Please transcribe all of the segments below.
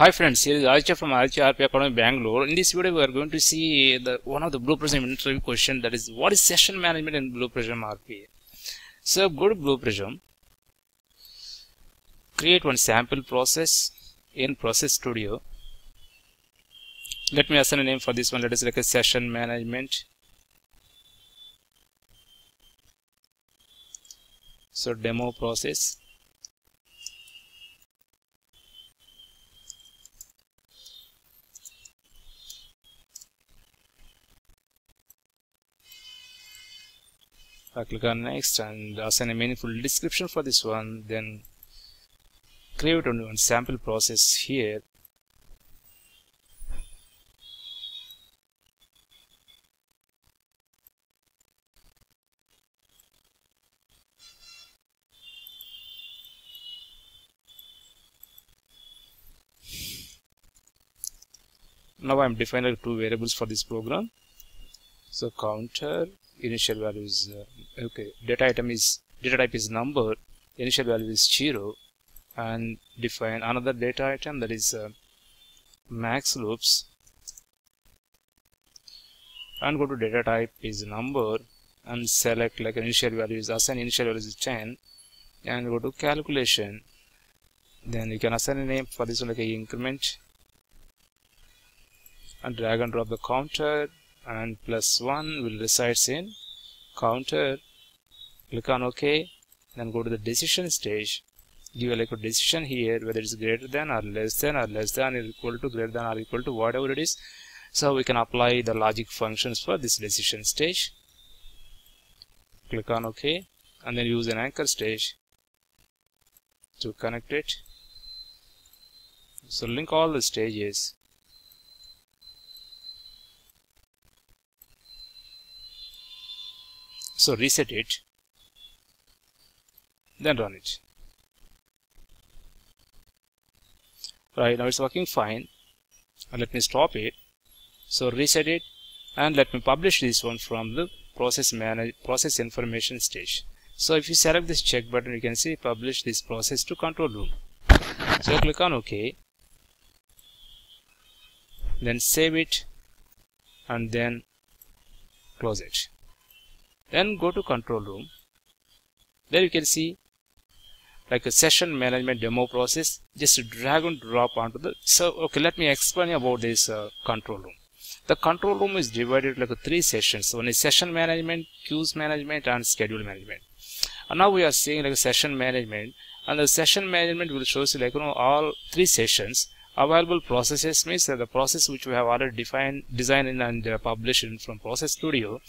Hi friends, here is Aditya from Aditya RPA Academy Bangalore. In this video, we are going to see the one of the Blue Prism interview question that is what is session management in Blue Prism RP? So go to Blue Prism, create one sample process in Process Studio. Let me assign a name for this one. Let us like a session management. So demo process. Click on next and assign a meaningful description for this one then create a new sample process here. Now I'm defining two variables for this program. So counter initial value is uh, okay data item is data type is number initial value is 0 and define another data item that is uh, max loops. And go to data type is number and select like initial value is assign initial value is 10 and go to calculation. Then you can assign a name for this one like a increment and drag and drop the counter and plus 1 will resides in counter. Click on ok then go to the decision stage. Give a like a decision here whether it's greater than or less than or less than or equal to greater than or equal to whatever it is. So we can apply the logic functions for this decision stage. Click on ok and then use an anchor stage to connect it. So link all the stages so reset it. Then run it. Right now it's working fine. And let me stop it. So reset it. And let me publish this one from the process manage process information stage so if you select this check button you can see publish this process to control room. So click on ok. Then save it. And then close it then go to control room. There you can see like a session management demo process just drag and drop onto the so okay let me explain about this uh, control room. The control room is divided like three sessions. One is session management queues management and schedule management. And now we are seeing like session management. And the session management will show you like you know all three sessions available processes means the process which we have already defined designed and uh, published in from process studio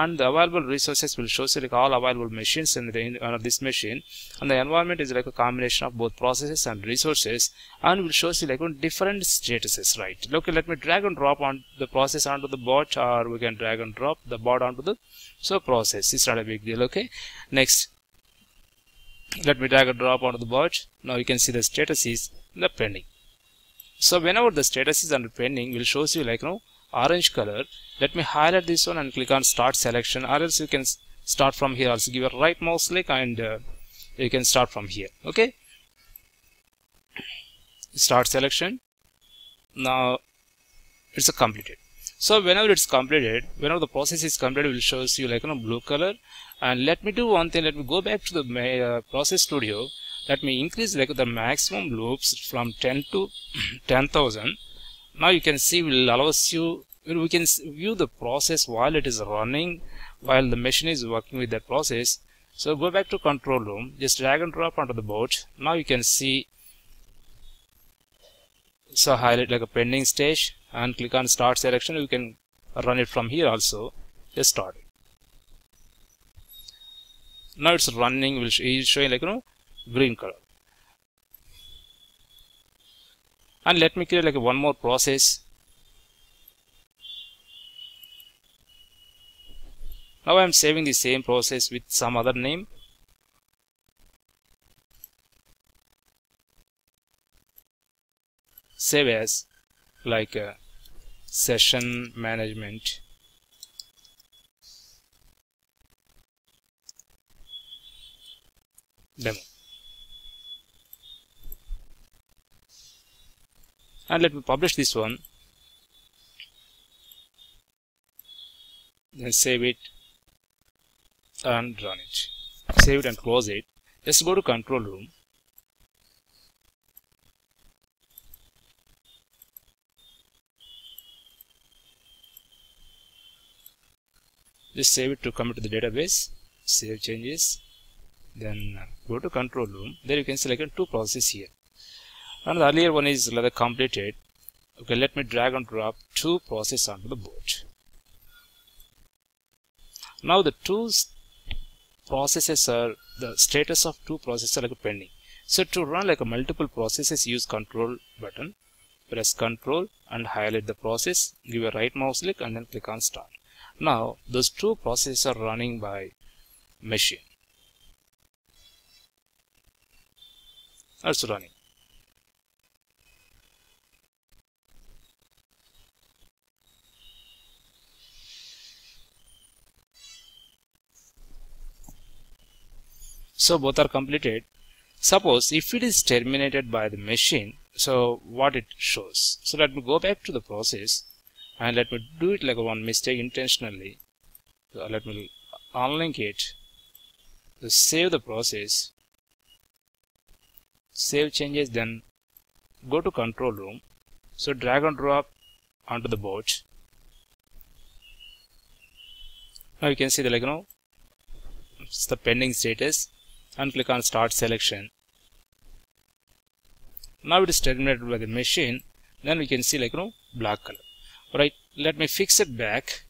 and the available resources will show like all available machines in, the, in uh, this machine and the environment is like a combination of both processes and resources and will show like on different statuses right? Okay let me drag and drop on the process onto the bot or we can drag and drop the bot onto the so process it's not a big deal okay? Next. Let me drag and drop onto the bot. Now you can see the status is the pending so whenever the status is under pending will shows you like you know orange color. Let me highlight this one and click on start selection or else you can start from here. Also give a right mouse click and uh, you can start from here. Okay? Start selection. Now it's a completed. So whenever it's completed whenever the process is completed it will shows you like you know blue color. And let me do one thing. Let me go back to the uh, process studio let me increase like the maximum loops from 10 to 10,000 now you can see will allows you we can view the process while it is running while the machine is working with that process. So go back to control room just drag and drop onto the board. Now you can see so highlight like a pending stage and click on start selection. You can run it from here also. Just start it. Now it's running will showing like you know green color. And let me create like one more process. Now I am saving the same process with some other name. Save as like a session management. Demo and let me publish this one. Then save it and run it. Save it and close it. Let's go to control room. Just save it to come to the database save changes then go to control room. There you can select two processes here and the earlier one is rather completed. Okay let me drag and drop two processes onto the board. Now the two processes are the status of two processes are like pending. So to run like a multiple processes use control button. Press control and highlight the process. Give a right mouse click and then click on start. Now those two processes are running by machine. That's running. So both are completed. Suppose if it is terminated by the machine, so what it shows. So let me go back to the process and let me do it like one mistake intentionally. So let me unlink it. To save the process. Save changes then go to control room. So drag and drop onto the board. Now you can see the like you know it's the pending status and click on start selection. Now it is terminated by the machine. Then we can see like you know black color. Right let me fix it back.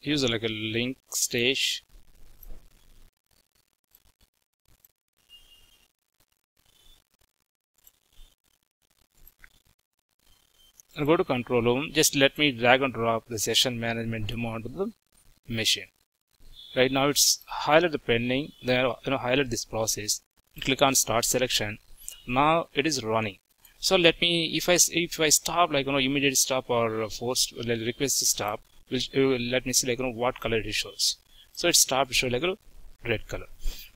Use like a link stage and go to control room. Just let me drag and drop the session management demo onto the machine. Right now it's highlight the pending then you know highlight this process. Click on start selection. Now it is running. So let me if i if i stop like you know immediate stop or forced request to stop will let me see like you know what color it shows. So it stopped show like a red color.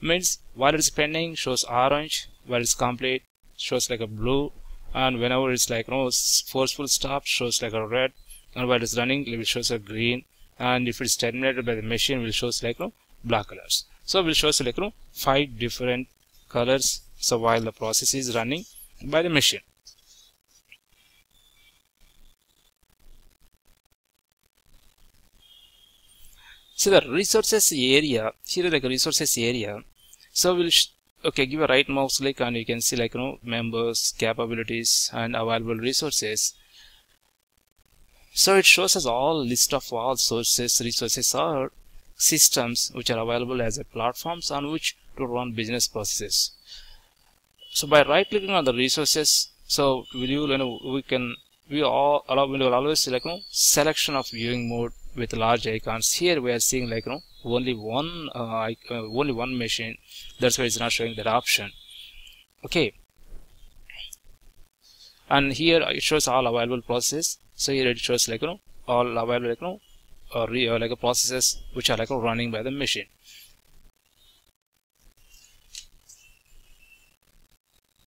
Means while it's pending shows orange. While it's complete shows like a blue and whenever it's like you know forceful stop shows like a red and while it's running it shows a green. And if it's terminated by the machine will shows like you know, black colors. So will shows like you know, five different colors. So while the process is running by the machine. So the resources area here like resources area. So we'll okay give a right mouse click and you can see like you know members capabilities and available resources so it shows us all list of all sources, resources or systems which are available as a platforms on which to run business processes. So by right clicking on the resources, so will you, you know, we can we all allow will always select you know, selection of viewing mode with large icons. Here we are seeing like you know only one uh, uh, only one machine. That's why it's not showing that option. Okay. And here it shows all available processes so here it shows like you know all available like you know or, re, like a processes which are like running by the machine